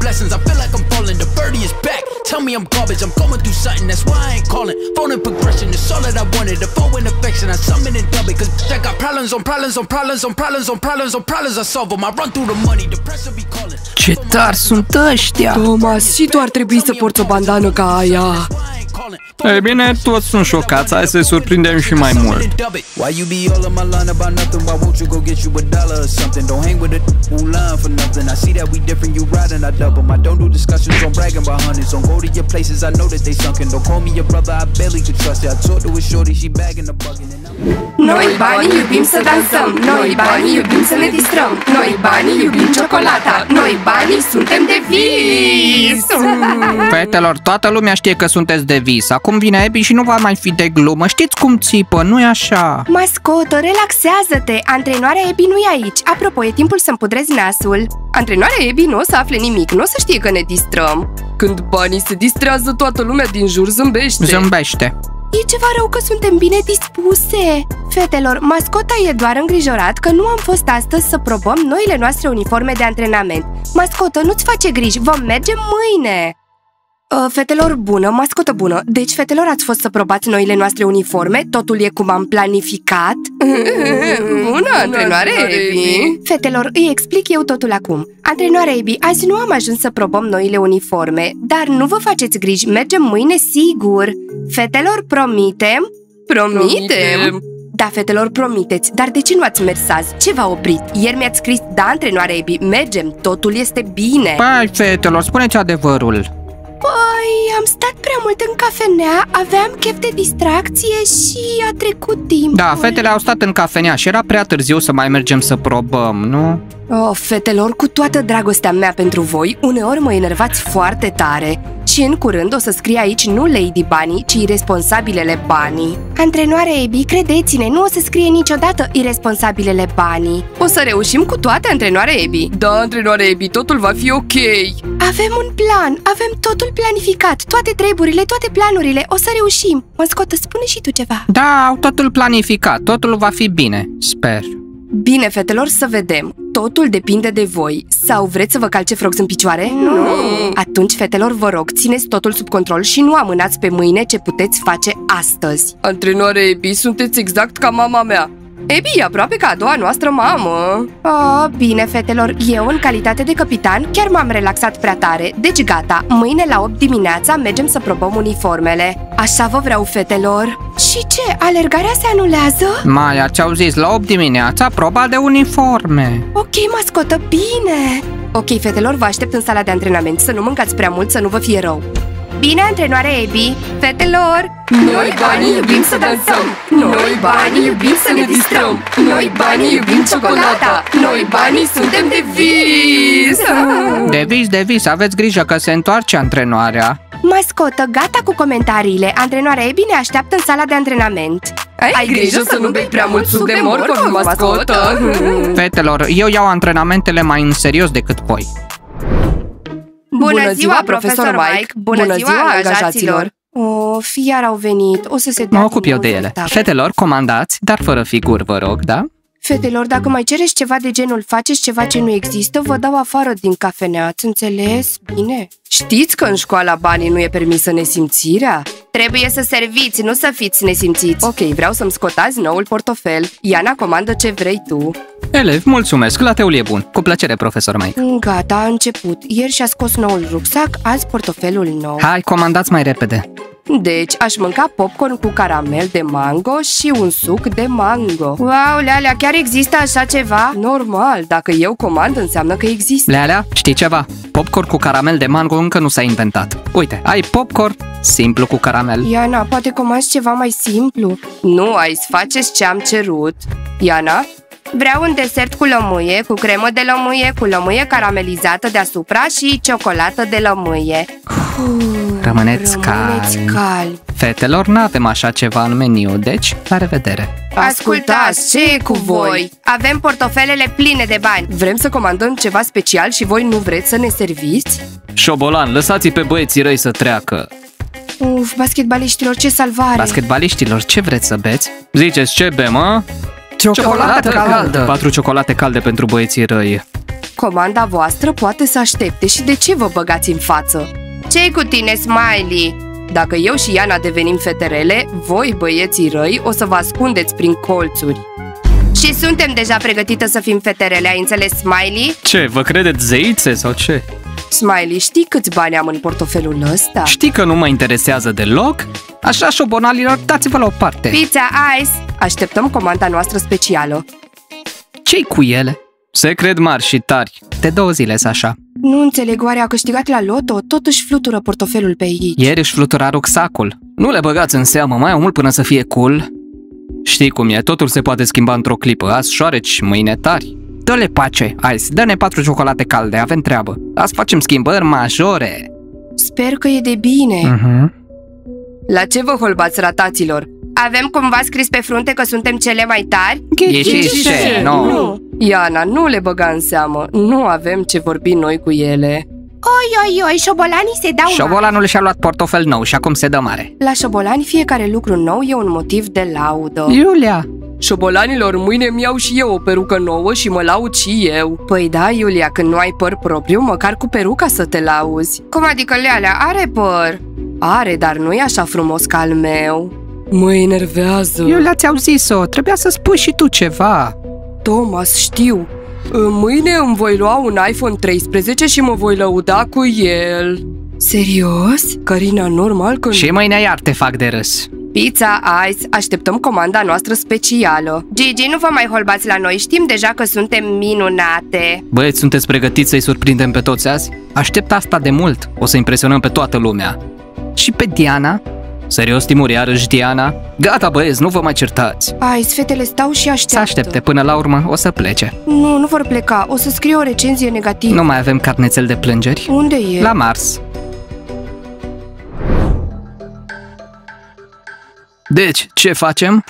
blessings. I feel like I'm falling. The birdie is back. Tell me I'm garbage. I'm going through something. That's why I ain't calling. Phone in progression. It's all that I wanted. The phone in affection. I summon and dub it. Cause I got problems on problems on problems on problems on problems on problems. I solve them. I run through the money. The pressure be calling. Ce tari sunt ăștia! Thomas, și tu ar trebui să porți o bandană ca aia. Ei bine, toți sunt șocați, hai să-i surprindem și mai mult. Why you be all in my line about nothing? Why won't you go get you a dollar or something? Don't hang with it who line for nothing. I see that we different, you riding, I double. I don't do discussions on bragging about hundreds. Don't go to your places, I know that they sunken. Don't call me your brother, I barely could trust you. I talked to a shorty, she bagging the bugging. And I'm Noi banii iubim să dansăm Noi banii iubim să ne distrăm Noi banii iubim ciocolata Noi banii suntem de vis Fetelor, toată lumea știe că sunteți de vis. Acum vine Ebi și nu va mai fi de glumă. Știți cum țipă, nu-i așa? Mascotă, relaxează-te Antrenoarea Ebi nu e aici Apropo, e timpul să-mi pudrezi nasul Antrenoarea Ebi nu o să afle nimic Nu o să știe că ne distrăm Când banii se distrează, toată lumea din jur zâmbește. Zâmbește. E ceva rău că suntem bine dispuse Fetelor, mascota e doar îngrijorat că nu am fost astăzi să probăm noile noastre uniforme de antrenament Mascotă, nu-ți face griji, vom merge mâine Uh, fetelor, bună, mascotă bună Deci, fetelor, ați fost să probați noile noastre uniforme? Totul e cum am planificat? Bună antrenoare, Ebi! Fetelor, îi explic eu totul acum Antrenoare Ebi, azi nu am ajuns să probăm noile uniforme Dar nu vă faceți griji, mergem mâine sigur Fetelor, promitem? Promitem! Da, fetelor, promiteți, dar de ce nu ați mers azi? Ce v-a oprit? Ieri mi-ați scris, da, antrenoare Ebi, mergem, totul este bine Păi, fetelor, spuneți adevărul. Păi, am stat prea mult în cafenea, aveam chef de distracție și a trecut timpul Da, fetele au stat în cafenea și era prea târziu să mai mergem să probăm, nu? Oh, fetelor, cu toată dragostea mea pentru voi, uneori mă enervați foarte tare și în curând o să scrie aici nu Lady Bunny, ci irresponsabilele Bunny. Antrenoare Ebi, credeți-ne, nu o să scrie niciodată irresponsabilele Bunny. O să reușim cu toate, antrenoare Ebi. Da, antrenoare Ebi, totul va fi ok. Avem un plan, avem totul planificat, toate treburile, toate planurile, o să reușim. Mascotă, spune și tu ceva. Da, au totul planificat, totul va fi bine, sper. Bine, fetelor, să vedem. Totul depinde de voi. Sau vreți să vă calce frogs în picioare? Nu. Atunci, fetelor, vă rog, țineți totul sub control și nu amânați pe mâine ce puteți face astăzi. Antrenoare Ebi, sunteți exact ca mama mea. Ebi e aproape ca a doua noastră mamă. Oh, bine, fetelor, eu, în calitate de capitan, chiar m-am relaxat prea tare. Deci gata, mâine la 8 dimineața mergem să probăm uniformele. Așa vă vreau, fetelor. Și ce, alergarea se anulează? Maia, ce-au zis, la 8 dimineața, proba de uniforme. Ok, mascotă, bine! Ok, fetelor, vă aștept în sala de antrenament Să nu mâncați prea mult, să nu vă fie rău Bine, antrenoare Ebi! Fetelor! Noi banii iubim să dansăm Noi banii iubim să ne distrăm Noi banii iubim ciocolata Noi banii suntem de vis De vis, de vis, aveți grijă că se întoarce antrenoarea. Mascotă, gata cu comentariile Antrenoarea Ebi ne așteaptă în sala de antrenament Ai, Ai grijă să nu bei prea mult suc de morcov, mascotă Fetelor, eu iau antrenamentele mai în serios decât voi. Bună ziua, profesor Mike! Bună, ziua, angajaților! Oh, iar au venit, o să se dea Mă ocup din eu nou de ele. spectacol. Fetelor, comandați, dar fără figuri, vă rog, da? Fetelor, dacă mai cereți ceva de genul faceți ceva ce nu există, vă dau afară din cafenea, ați înțeles? Bine? Știți că în școala banii nu e permisă nesimțirea? Trebuie să serviți, nu să fiți nesimțiți Ok, vreau să-mi scotați noul portofel Iana comandă ce vrei tu Elevi, mulțumesc, lateul e bun. Cu plăcere, profesor Mike. Gata, a început. Ieri și-a scos noul rucsac, azi portofelul nou. Hai, comandați mai repede. Deci, aș mânca popcorn cu caramel de mango și un suc de mango Wow, Lealea, chiar există așa ceva? Normal, dacă eu comand înseamnă că există Lealea, știi ceva? Popcorn cu caramel de mango încă nu s-a inventat. Uite, ai popcorn simplu cu caramel. Iana, poate comanzi ceva mai simplu? Nu, ai să faceți ce am cerut Iana? Vreau un desert cu lămâie, cu cremă de lămâie, cu lămâie caramelizată deasupra și ciocolată de lămâie. Rămâneți Rămâneți calmi. calmi. Fetelor, n-avem așa ceva în meniu, deci, la revedere. Ascultați, ce e cu voi? Avem portofelele pline de bani. Vrem să comandăm ceva special și voi nu vreți să ne serviți? Șobolan, lăsați pe băieții răi să treacă. Uf, basketbaliștilor, ce salvare! Basketbaliștilor, ce vreți să beți? Ziceți ce bem, mă? Ciocolată caldă. Patru ciocolate calde pentru băieții răi. Comanda voastră poate să aștepte și de ce vă băgați în față? ce cu tine, Smiley? Dacă eu și Iana devenim feterele, voi, băieții răi, o să vă ascundeți prin colțuri. Și suntem deja pregătite să fim feterele, ai înțeles, Smiley? Ce, vă credeți zeițe sau ce? Smiley, știi câți bani am în portofelul ăsta? Știi că nu mă interesează deloc? Așa, șobonalilor, dați-vă la o parte. Pizza Ice! Așteptăm comanda noastră specială. Ce-i cu ele? Secret mari și tari. De două zile așa. Nu înțeleg, oare a câștigat la loto? Totuși flutură portofelul pe aici. Ieri își flutura rucsacul. Nu le băgați în seamă, mai au mult până să fie cool. Știi cum e, totul se poate schimba într-o clipă. Azi șoareci, mâine tari. Dă-le pace, Ice, dă-ne patru ciocolate calde, avem treabă. Azi facem schimbări majore. Sper că e de bine. Mhm. La ce vă holbați, rataților? Avem cumva scris pe frunte că suntem cele mai tari? Ghișișe, nu. Iana, nu le băga în seamă. Nu avem ce vorbi noi cu ele. Oi, oi, oi, șobolanii se dau mari. Șobolanul și-a luat portofel nou și acum se dă mare. La șobolani, fiecare lucru nou e un motiv de laudă. Iulia! Șobolanilor, mâine mi iau și eu o perucă nouă și mă laud și eu. Păi da, Iulia, când nu ai păr propriu, măcar cu peruca să te lauzi. Cum adică Lealea are păr? Are, dar nu e așa frumos ca al meu. Mă enervează. Iulia, ți-au zis-o, trebuia să spui și tu ceva. Thomas, știu. Mâine îmi voi lua un iPhone 13 și mă voi lăuda cu el. Serios? Carina, normal că... Și mâine iar te fac de râs. Pizza Ice, așteptăm comanda noastră specială. Gigi, nu vă mai holbați la noi, știm deja că suntem minunate. Băieți, sunteți pregătiți să-i surprindem pe toți azi? Aștept asta de mult. O să impresionăm pe toată lumea. Și pe Diana? Serios, Timur, iarăși Diana? Gata, băieți, nu vă mai certați. Ice, fetele stau și așteaptă. Să aștepte, până la urmă o să plece. Nu, nu vor pleca. O să scrie o recenzie negativă. Nu mai avem carnețel de plângeri? Unde e? La Mars. Deci, ce facem?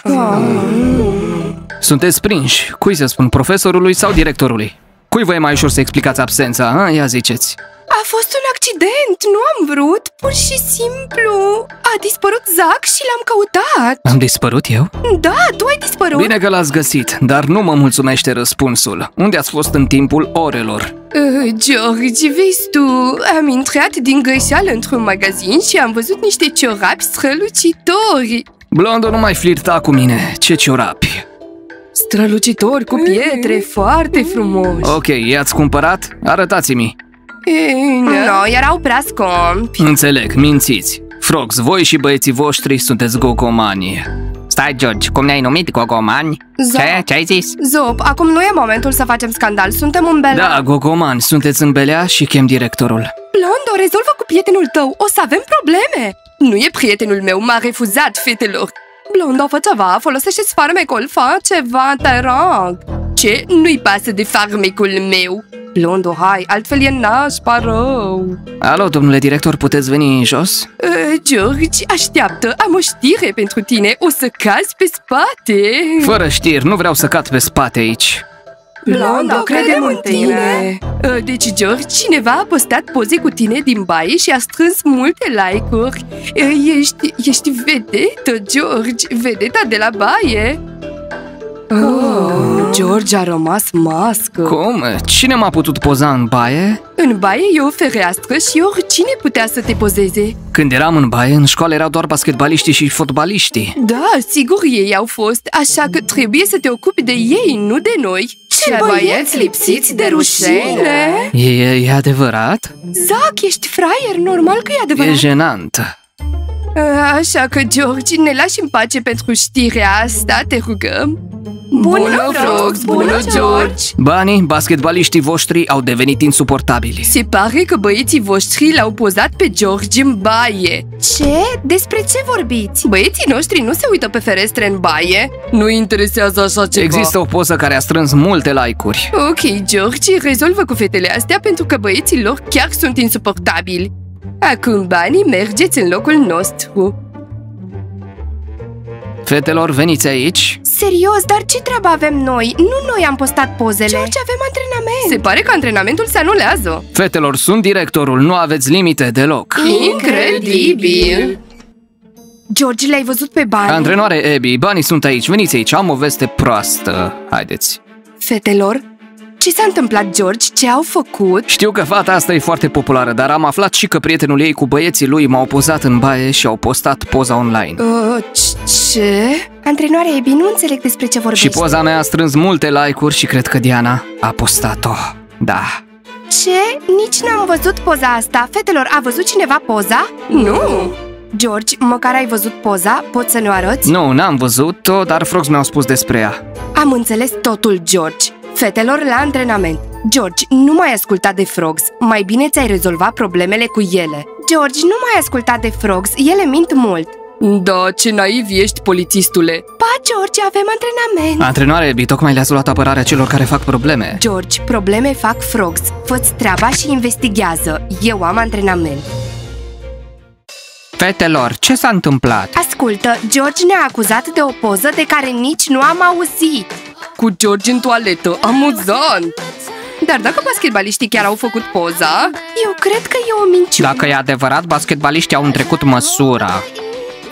Sunteți prinși. Cui să spun, profesorului sau directorului? Cui vă e mai ușor să explicați absența? A? Ia ziceți. A fost un accident, nu am vrut, pur și simplu. A dispărut Zac și l-am căutat. Am dispărut eu? Da, tu ai dispărut. Bine că l-ați găsit, dar nu mă mulțumește răspunsul. Unde ați fost în timpul orelor? Uh, George, vezi tu, am intrat din greșeală într-un magazin și am văzut niște ciorapi strălucitori. Blondo nu mai flirta cu mine. Ce ciorapi. Strălucitori cu pietre, foarte frumos. Ok, i-ați cumpărat? Arătați-mi. Ei, Nu, erau prea scumpi. Înțeleg, mințiți. Frogs, voi și băieții voștri sunteți gogomani. Stai, George, cum ne-ai numit gogomani? Zop. Ce? Ce ai zis? Zop, acum nu e momentul să facem scandal, suntem un bela. Da, gogomani, sunteți în belea și chem directorul. Blondo, rezolvă cu prietenul tău, o să avem probleme. Nu e prietenul meu, m-a refuzat, fetelor. Blondo, fă ceva, folosește-ți farmecul, fă ceva, te rog. Ce? Nu-i pasă de farmecul meu. Blondo, hai, altfel e nașpa rău. Alo, domnule director, puteți veni în jos? Uh, George, așteaptă, am o știre pentru tine, o să cazi pe spate. Fără știri, nu vreau să cad pe spate aici. Blondo, credem în tine. Uh, Deci, George, cineva a postat poze cu tine din baie și a strâns multe like-uri. Uh, Ești, ești vedetă, George, vedeta de la baie. Oh, George a rămas mască. Cum? Cine m-a putut poza în baie? În baie e o fereastră și oricine putea să te pozeze. Când eram în baie, în școală erau doar basketbaliștii și fotbaliștii. Da, sigur ei au fost, așa că trebuie să te ocupi de ei, nu de noi. Ce băieți lipsiți de rușine! E, e adevărat? Zac, ești fraier, normal că e E adevărat. jenant. Așa că, George, ne lași în pace pentru știrea asta, te rugăm. Bună, Frogs, bună, George! Banii, basketbaliștii voștri au devenit insuportabili. Se pare că băieții voștri l-au pozat pe George în baie. Ce? Despre ce vorbiți? Băieții noștri nu se uită pe ferestre în baie. Nu interesează așa ceva. Există o poză care a strâns multe like-uri. Ok, George, rezolvă cu fetele astea pentru că băieții lor chiar sunt insuportabili. Acum, banii, mergeți în locul nostru. Fetelor, veniți aici. Serios, dar ce treabă avem noi? Nu noi am postat pozele. George, avem antrenament. Se pare că antrenamentul se anulează. Fetelor, sunt directorul, nu aveți limite deloc. Incredibil! George, le-ai văzut pe bani? Antrenoare Abby, banii sunt aici, veniți aici, am o veste proastă. Haideți. Fetelor, Ce s-a întâmplat, George? Ce au făcut? Știu că fata asta e foarte populară, dar am aflat și că prietenul ei cu băieții lui m-au pozat în baie și au postat poza online. Uh, ce? Antrenoare, Ebi, nu înțeleg despre ce vorbești. Și poza mea a strâns multe like-uri și cred că Diana a postat-o. Da. Ce? Nici n-am văzut poza asta. Fetelor, a văzut cineva poza? Nu! George, măcar ai văzut poza? Poți să ne o arăți? Nu, n-am văzut-o, dar Frogs mi-au spus despre ea. Am înțeles totul, George. Fetelor la antrenament. George, nu mai asculta de Frogs. Mai bine ți-ai rezolvat problemele cu ele. George, nu mai asculta de Frogs. Ele mint mult. Da, ce naiv ești, polițistule. Pa, George, avem antrenament. Antrenoare, Ebi, tocmai le-ați luat apărarea celor care fac probleme. George, probleme fac Frogs. Fă-ți treaba și investigează. Eu am antrenament. Fetelor, ce s-a întâmplat? Ascultă, George ne-a acuzat de o poză de care nici nu am auzit. Cu George în toaletă, amuzant! Dar dacă basketbaliștii chiar au făcut poza, Eu cred că e o minciună. Dacă e adevărat, basketbaliștii au întrecut măsura.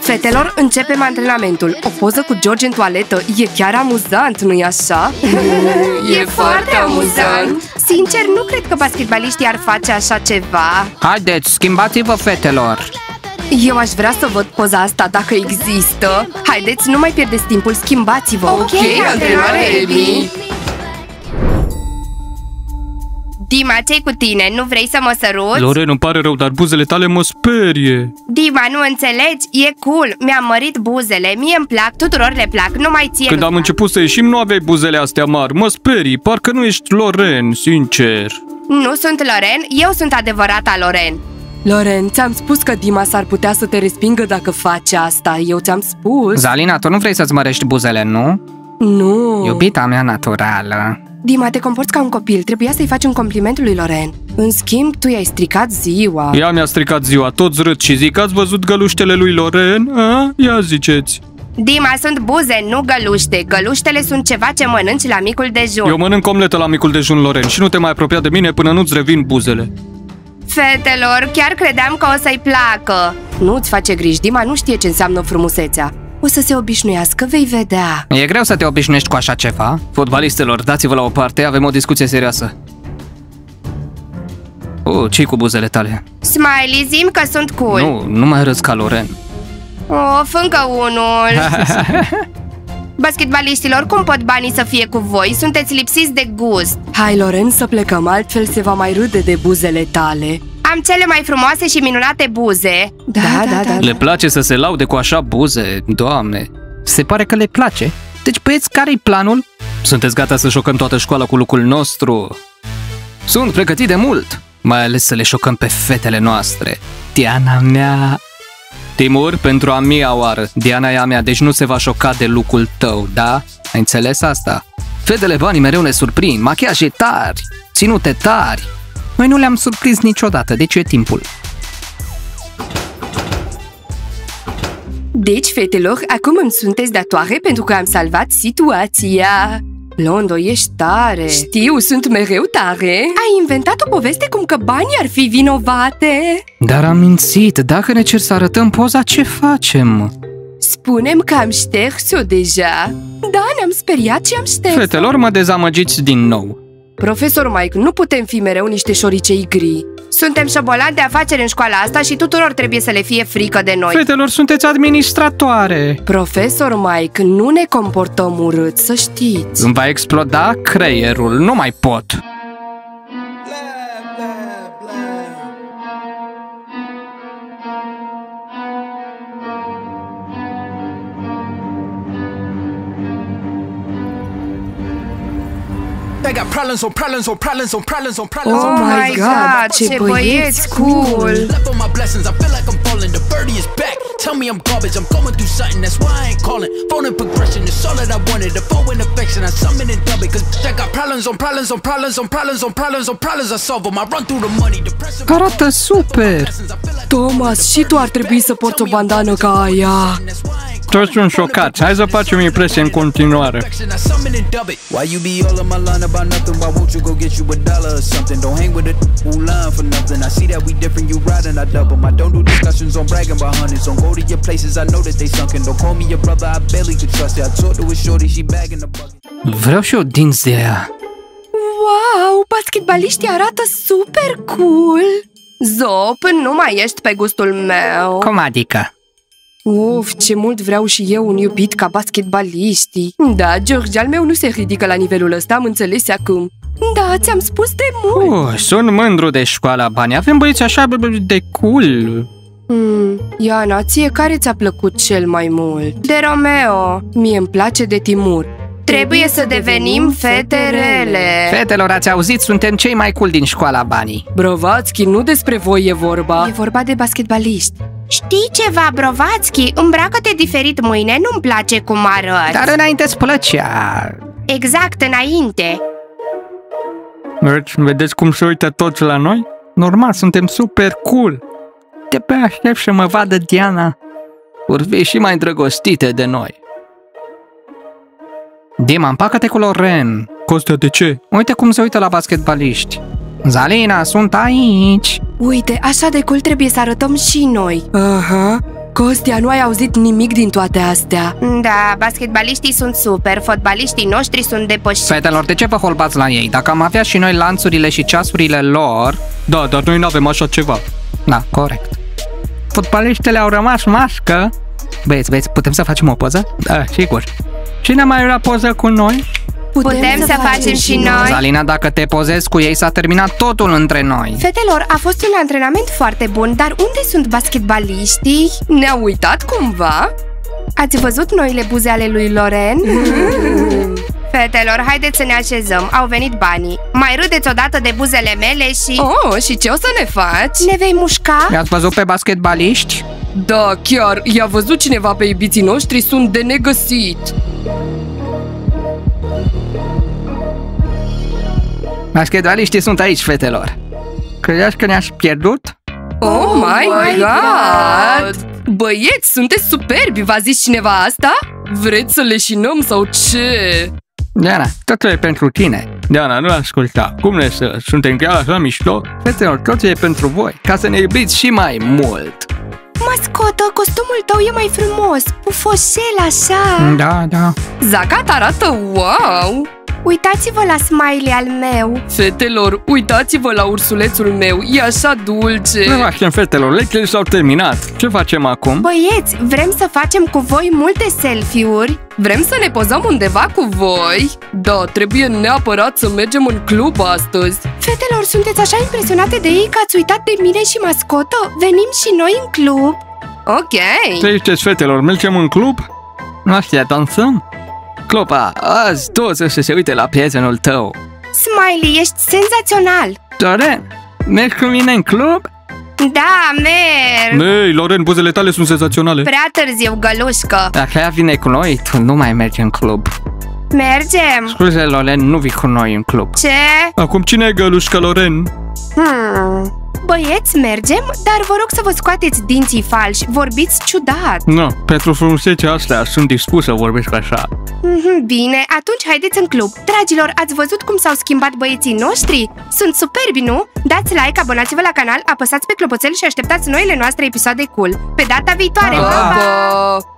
fetelor, începem antrenamentul. O poză cu George în toaletă e chiar amuzant, nu-i așa? E foarte amuzant. Sincer, nu cred că basketbaliștii ar face așa ceva. Haideți, schimbați-vă, fetelor! Eu aș vrea să văd poza asta dacă există. Haideți, nu mai pierdeți timpul, schimbați-vă, ok? antrenare, Emi. Dima, ce cu tine? Nu vrei să mă săruți? Loren, îmi pare rău, dar buzele tale mă sperie. Dima, nu înțelegi? E cool, mi-am mărit buzele Mie îmi plac, tuturor le plac, numai ție Când nu am plac. început să ieșim, nu aveai buzele astea mari. Mă sperii, parcă nu ești Loren, sincer. Nu sunt Loren, eu sunt adevărata Loren Loren, ți-am spus că Dima s-ar putea să te respingă dacă faci asta. Eu ți-am spus. Zalina, tu nu vrei să-ți mărești buzele, nu? Nu. Iubita mea naturală. Dima, te comporți ca un copil. Trebuia să-i faci un compliment lui Loren. În schimb, tu i-ai stricat ziua. Ea mi-a stricat ziua, toți râd și zic, ați văzut găluștele lui Loren? A? Ia ziceți. Dima, sunt buze, nu găluște Găluștele sunt ceva ce mănânci la micul dejun Eu mănânc omletă la micul dejun, Loren, și nu te mai apropia de mine până nu-ți revin buzele. Fetelor, chiar credeam că o să-i placă Nu-ți face griji, Dima nu știe ce înseamnă frumusețea. O să se obișnuiască, vei vedea. E greu să te obișnuiești cu așa ceva. Fotbalistelor, dați-vă la o parte, avem o discuție serioasă. Oh, ce cu buzele tale? Smiley, zim că sunt cool Nu, nu mai râzi ca Loren. Of, încă unul Basketbalistilor, cum pot banii să fie cu voi? Sunteți lipsiți de gust Hai, Loren, să plecăm, altfel se va mai râde de buzele tale. Am cele mai frumoase și minunate buze Da, da, da. Le place să se laude cu așa buze, doamne. Se pare că le place. Deci, băieți, care-i planul? Sunteți gata să șocăm toată școala cu lucrul nostru? Sunt pregătit de mult, mai ales să le șocăm pe fetele noastre. Diana mea... Timur, pentru a mia oară, Diana e a mea, deci nu se va șoca de lucrul tău, da? Ai înțeles asta? Fetele banii mereu ne surprind, machiaje tari, ținute tari. Noi nu le-am surprins niciodată, deci e timpul. Deci, fetelor, acum îmi sunteți datoare pentru că am salvat situația. Londo, ești tare. Știu, sunt mereu tare. Ai inventat o poveste cum că banii ar fi vinovate. Dar am mințit, dacă ne cer să arătăm poza, ce facem? Spunem că am șters-o deja. Da, ne-am speriat și am șters Fetelor, mă dezamăgiți din nou. Profesor Mike, nu putem fi mereu niște șoricei gri. Suntem șobolani de afaceri în școala asta și tuturor trebuie să le fie frică de noi Fetelor, sunteți administratoare. Profesor Mike, nu ne comportăm urât, să știți. Îmi va exploda creierul, nu mai pot. I got problems on problems on problems on problems on problems Oh my problems. God, ce băieți cool! Left on my blessings, I feel like I'm falling. The birdie is back. Tell me I'm garbage, I'm going through something. That's why I ain't calling. Phone in progression is all that I wanted. The phone in affection, I summon and dub it. Cause I got problems on problems on problems on problems on problems on problems. I solve them. I run through the money. Depression. Arată super! Thomas, și tu ar trebui să porți o bandană ca aia. Toți sunt șocați, hai să facem impresie în continuare. Why you be all on my line about nothing? Why won't you go get you a dollar or something? Don't hang with a who line for nothing. I see that we different, you riding, I double. I don't do discussions on bragging about hundreds. Don't go to your places, I know that they sunken. Don't call me your brother, I barely could trust it. I talked to a shorty, she bagging the bucket. Vreau și eu dinți de aia. Wow, basketbaliștii arată super cool! Zop, nu mai ești pe gustul meu Cum adică? Uf, ce mult vreau și eu un iubit ca basketbaliștii Da, George, al meu nu se ridică la nivelul ăsta, am înțeles acum Da, ți-am spus de mult Uh, sunt mândru de școala bani. Avem băieți așa de cool. hmm, Iana, ție care ți-a plăcut cel mai mult? De Romeo Mie îmi place de Timur Trebuie să devenim fete rele Fetelor, ați auzit? Suntem cei mai cool din școala banii. Brovațchi, nu despre voi e vorba E vorba de basketbaliști. Știi ceva, Brovațchi? Îmbracă-te diferit mâine, nu-mi place cum arăți Dar înainte îți plăcea. Exact, înainte Deci, vedeți cum se uită toți la noi? Normal, suntem super cool. De pe aștept să mă vadă Diana. Vor fi și mai îndrăgostite de noi. Dima, împacă-te cu Loren. Costea, de ce? Uite cum se uită la basketbaliști. Zalina, sunt aici. Uite, așa de cool trebuie să arătăm și noi Aha, Costia, nu ai auzit nimic din toate astea Da, basketbaliștii sunt super, fotbaliștii noștri sunt depășiți Fetelor, de ce vă holbați la ei? Dacă am avea și noi lanțurile și ceasurile lor... Da, dar noi nu avem așa ceva. Da, corect. Fotbaliștele au rămas mască. Băieți, băieți, putem să facem o poză? Da, sigur. Cine mai vrea poză cu noi? Putem să facem și noi Zalina, dacă te pozezi cu ei, s-a terminat totul între noi. Fetelor, a fost un antrenament foarte bun, dar unde sunt basketbaliștii? Ne-au uitat cumva? Ați văzut noile buze ale lui Loren? Fetelor, haideți să ne așezăm, au venit banii Mai râdeți odată de buzele mele și... Oh, și ce o să ne faci? Ne vei mușca? I-ați văzut pe basketbaliști? Da, chiar, i-a văzut cineva pe iubiții noștri, sunt de negăsit Basketbaliștii sunt aici, fetelor. Credeți că ne-ați pierdut? Oh, my, my god! Băieți, sunteți superbi, v-a zis cineva asta? Vreți să leșinăm sau ce? Diana, totul e pentru tine. Diana, nu asculta. Cum ne să? Suntem chiar așa mișto? Fetelor, totul e pentru voi, ca să ne iubiți și mai mult. Mascotă, costumul tău e mai frumos, pufoșel așa Da, da. Zacat arată wow! Uitați-vă la smiley al meu Fetelor, uitați-vă la ursulețul meu, e așa dulce Ne facem, fetelor, lecțiile s-au terminat. Ce facem acum? Băieți, vrem să facem cu voi multe selfie-uri Vrem să ne pozăm undeva cu voi? Da, trebuie neapărat să mergem în club astăzi Fetelor, sunteți așa impresionate de ei că ați uitat de mine și mascotă? Venim și noi în club Ok Ce ziceți, fetelor, mergem în club? Nu știu, dansăm? Clopa, azi toți o să se uite la prietenul tău. Smiley, ești senzațional Loren, mergi cu mine în club? Da, merg Ei, Loren, buzele tale sunt senzaționale. Prea târziu, gălușcă Dacă ea vine cu noi, tu nu mai mergi în club. Mergem Scuze, Loren, nu vii cu noi în club. Ce? Acum cine e gălușcă, Loren? Hmm. Băieți, mergem, dar vă rog să vă scoateți dinții falși, vorbiți ciudat Nu, pentru frumusețea asta sunt dispus să vorbesc așa. Mhm, Bine, atunci haideți în club Dragilor, ați văzut cum s-au schimbat băieții noștri? Sunt superbi, nu? Dați like, abonați-vă la canal, apăsați pe clopoțel și așteptați noile noastre episoade cool Pe data viitoare, pa! Pa, pa!